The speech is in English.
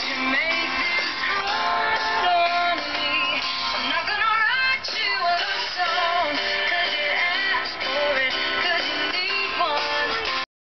that you.